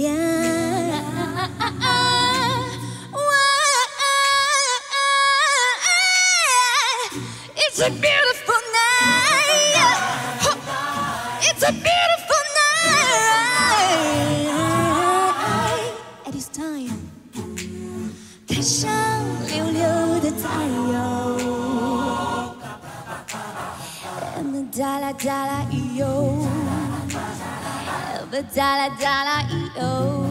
It's a beautiful night. It's a beautiful night. It is time. 天上溜溜的太阳，and 哒啦哒啦雨哟。La da la yo。